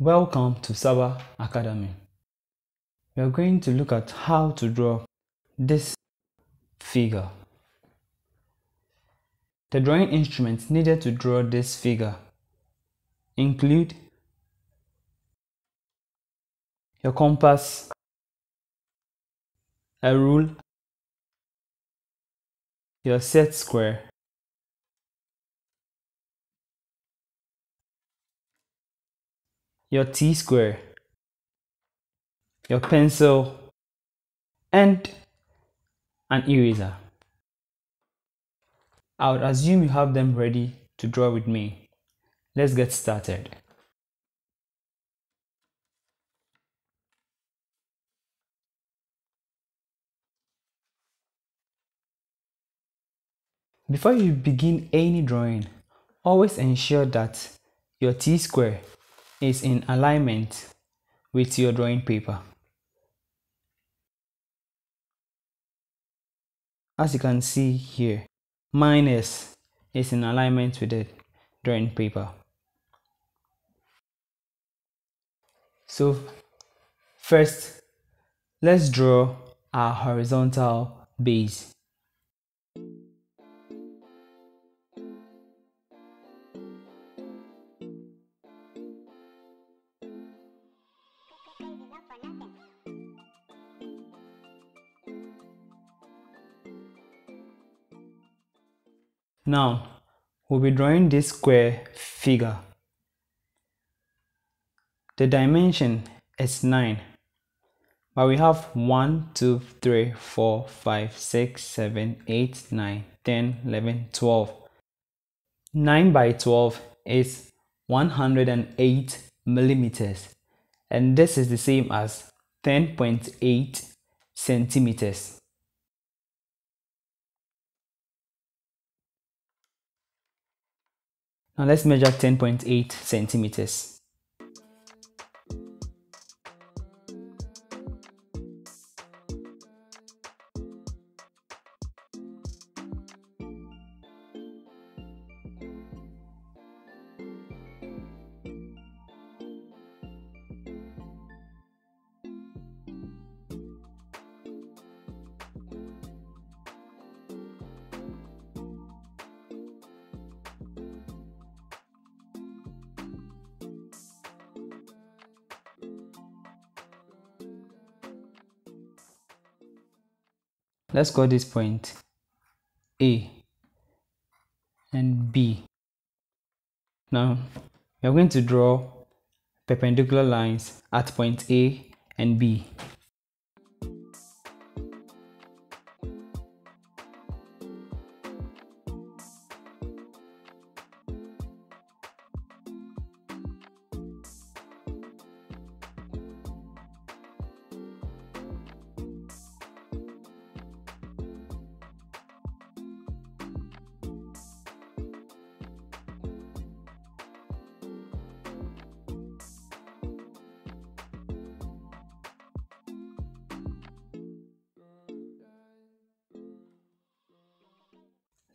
Welcome to Sabbah Academy. We are going to look at how to draw this figure. The drawing instruments needed to draw this figure include your compass, a rule, your set square, your T-square, your pencil, and an eraser. I would assume you have them ready to draw with me. Let's get started. Before you begin any drawing, always ensure that your T-square is in alignment with your drawing paper. As you can see here, minus is in alignment with the drawing paper. So first, let's draw our horizontal base. Now, we'll be drawing this square figure. The dimension is 9, but we have 1, 2, 3, 4, 5, 6, 7, 8, 9, 10, 11, 12. 9 by 12 is 108 millimeters, and this is the same as 10.8 centimeters. Now let's measure 10.8 centimeters. Let's call this point A and B. Now we are going to draw perpendicular lines at point A and B.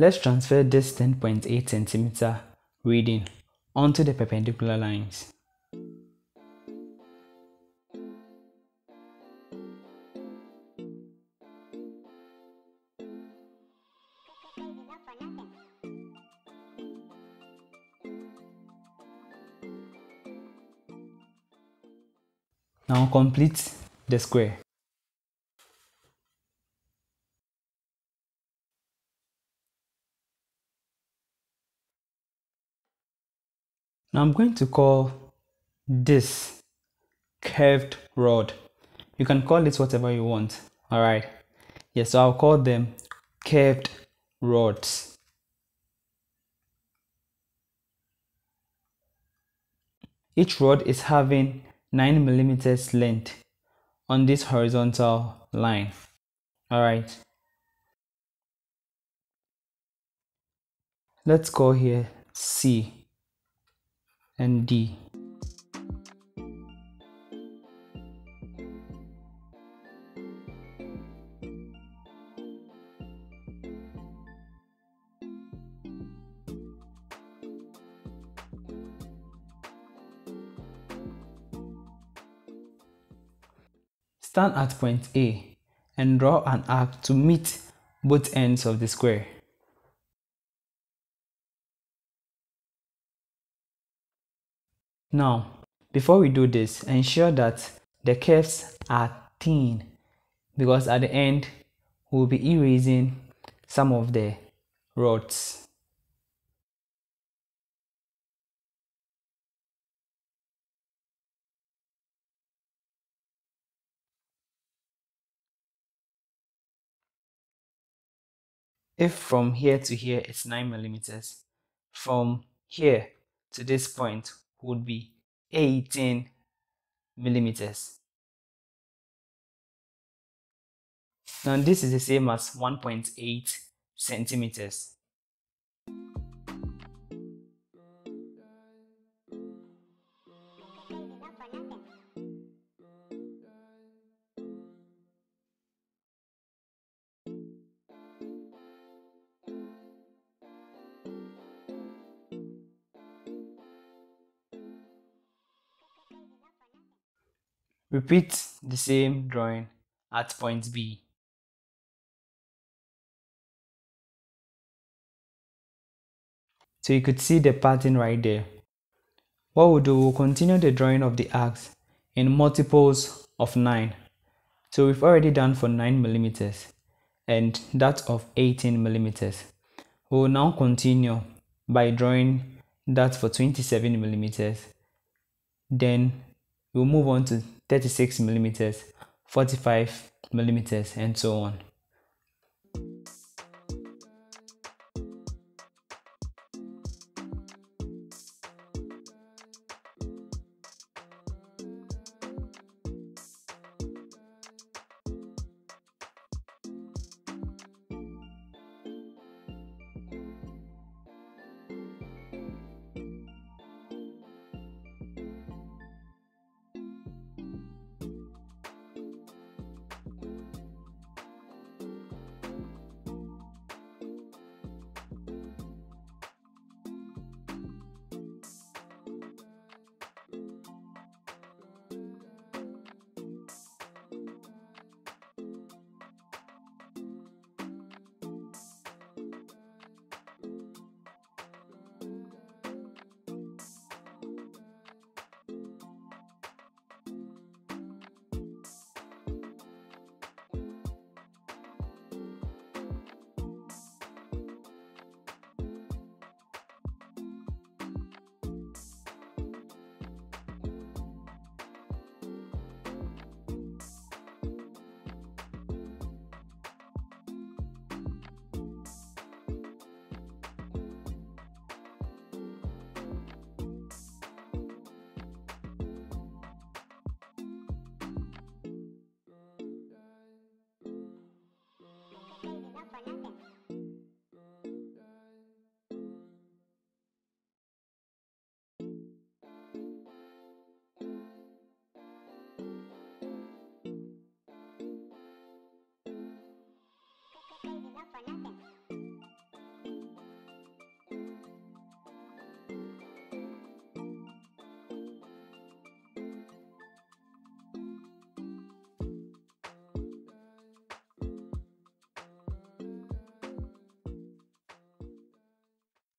Let's transfer this 10.8 centimeter reading onto the perpendicular lines. Now complete the square. Now I'm going to call this curved rod. You can call it whatever you want. All right. Yes, so I'll call them curved rods. Each rod is having 9 millimeters length on this horizontal line. All right. Let's call here C and D. Stand at point A and draw an arc to meet both ends of the square. Now, before we do this, ensure that the curves are thin because at the end, we'll be erasing some of the rods. If from here to here it's 9 millimeters, from here to this point would be 18 millimeters. Now this is the same as 1.8 centimeters. Repeat the same drawing at point B. So you could see the pattern right there. What we'll do, we'll continue the drawing of the arcs in multiples of 9. So we've already done for 9 millimeters and that of 18 millimeters. We'll now continue by drawing that for 27 millimeters. Then we'll move on to 36 millimeters, 45 millimeters, and so on.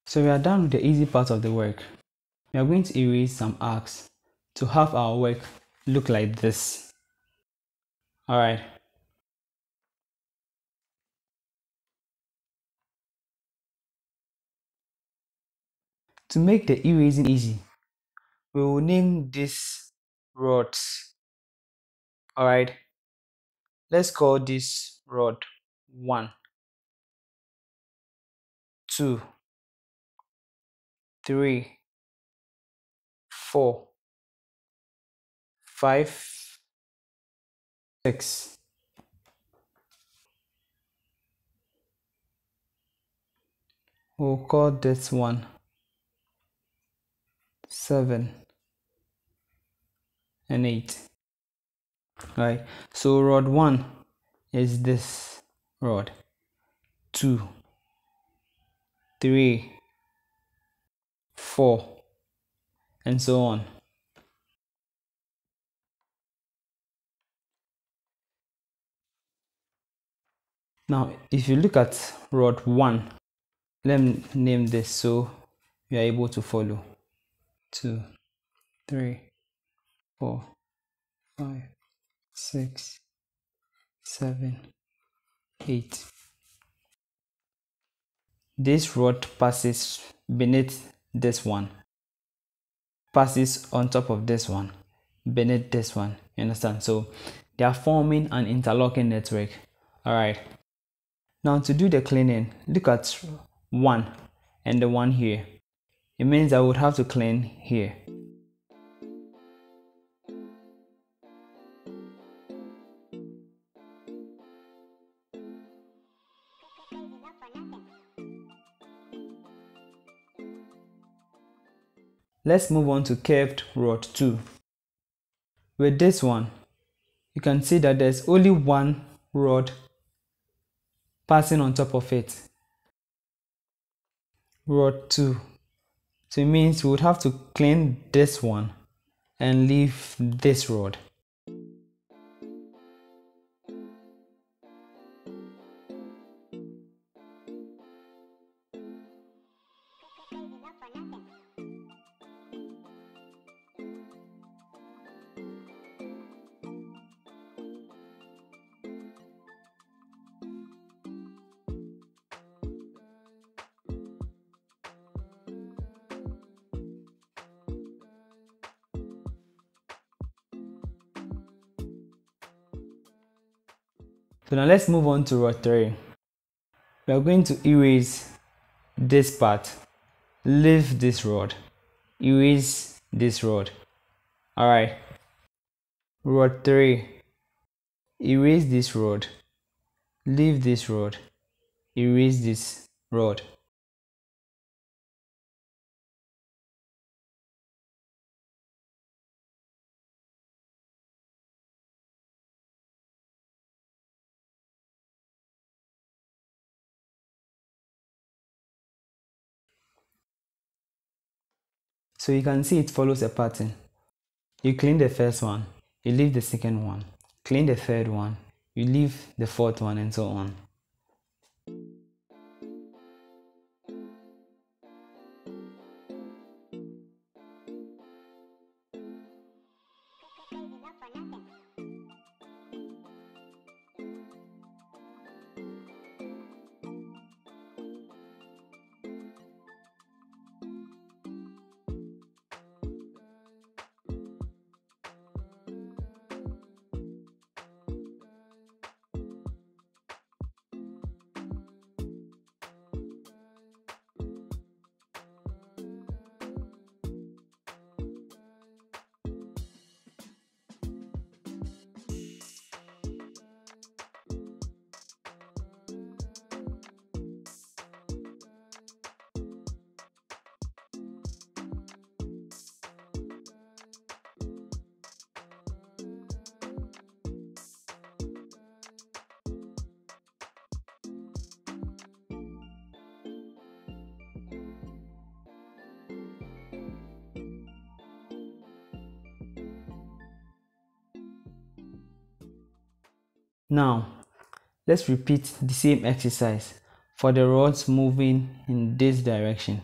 So we are done with the easy part of the work. We are going to erase some arcs to have our work look like this. Alright. To make the erasing easy, we will name these rods. Alright. Let's call this rod 1, 2, three, four, five, six. We'll call this one seven and eight. Right. So rod one is this rod. Two, three, 4 and so on Now, if you look at rod 1, let me name this so you are able to follow. 2, 3, 4, 5, 6, 7, 8. This rod passes beneath this one, passes on top of this one, beneath this one. You understand? So they are forming an interlocking network. All right. Now to do the cleaning, look at one and the one here. It means I would have to clean here. Let's move on to curved rod 2. With this one, you can see that there's only one rod passing on top of it. Rod 2. So it means we would have to clean this one and leave this rod. So now let's move on to rod 3. We are going to erase this part, leave this rod, erase this rod. Alright, rod 3, erase this rod, leave this rod, erase this rod. So you can see it follows a pattern. You clean the first one, you leave the second one, clean the third one, you leave the fourth one and so on. Now, let's repeat the same exercise for the rods moving in this direction.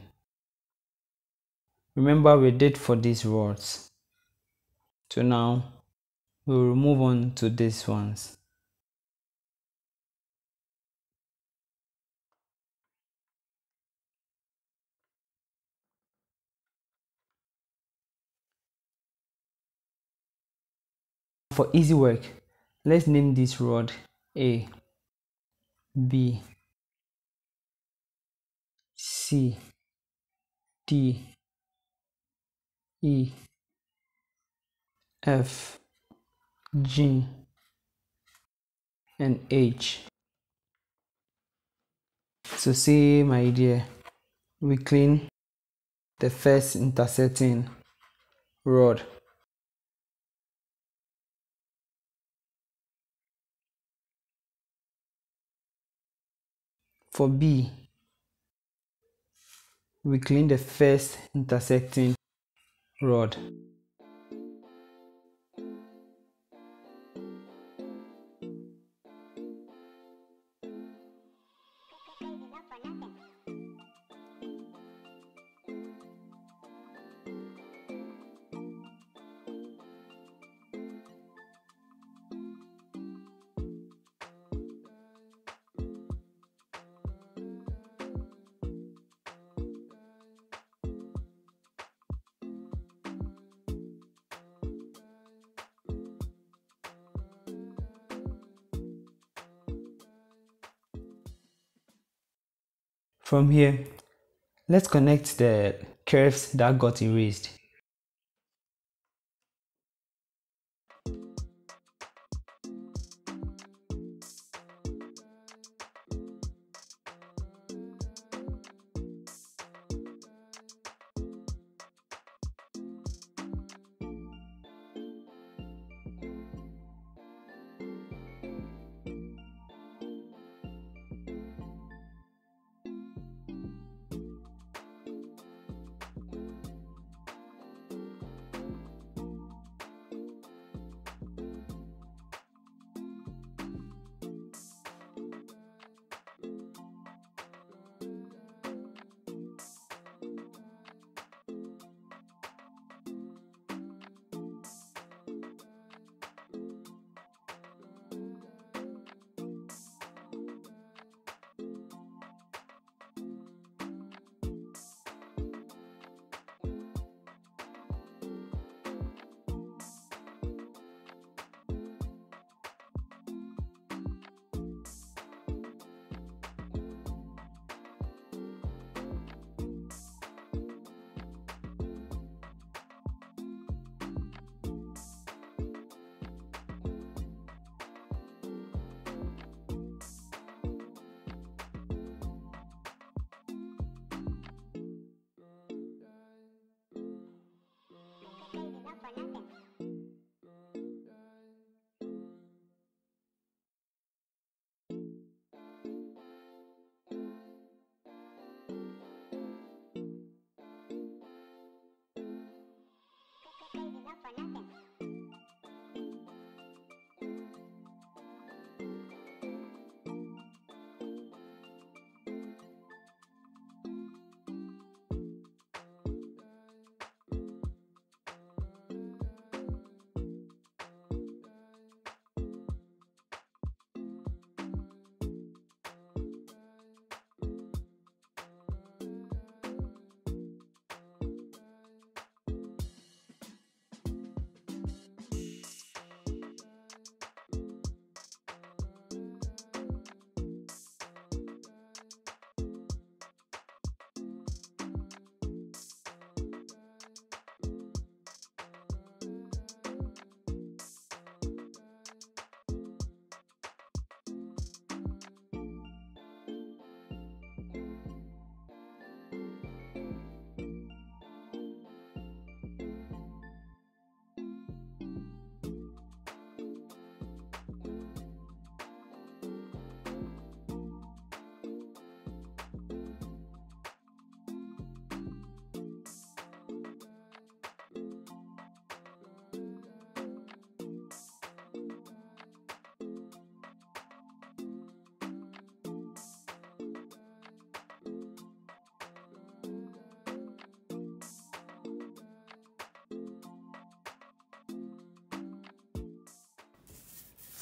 Remember we did for these rods. So now, we'll move on to these ones. For easy work, Let's name this rod A, B, C, D, E, F, G, and H. So same idea, we clean the first intersecting rod For B, we clean the first intersecting rod. From here, let's connect the curves that got erased.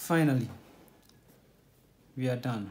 Finally, we are done.